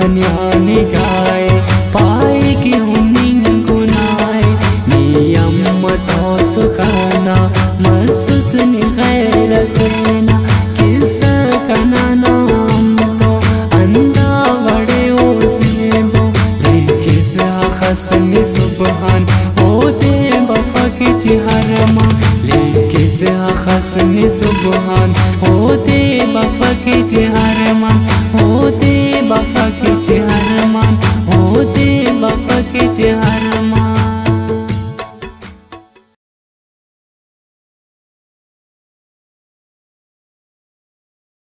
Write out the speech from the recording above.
कन्यानि गाए पाएगी हुनिंग गुनाए नियम तो सुखाना मसुसनि गैर सेना किस कना नाम तो अंदावड़े ओ सेबो लेकिस खसनि सुबहान होते बफकी चिहरमा लेकिस खसनि सुबहान होते बफकी चेहरा मान ओ दे के चेहरा।